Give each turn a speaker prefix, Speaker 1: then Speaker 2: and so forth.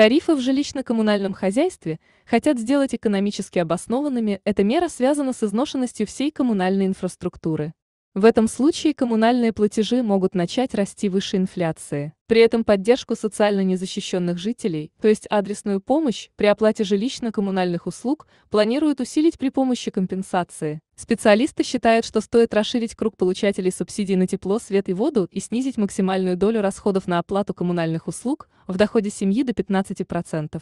Speaker 1: Тарифы в жилищно-коммунальном хозяйстве хотят сделать экономически обоснованными, эта мера связана с изношенностью всей коммунальной инфраструктуры. В этом случае коммунальные платежи могут начать расти выше инфляции. При этом поддержку социально незащищенных жителей, то есть адресную помощь при оплате жилищно-коммунальных услуг, планируют усилить при помощи компенсации. Специалисты считают, что стоит расширить круг получателей субсидий на тепло, свет и воду и снизить максимальную долю расходов на оплату коммунальных услуг в доходе семьи до 15%.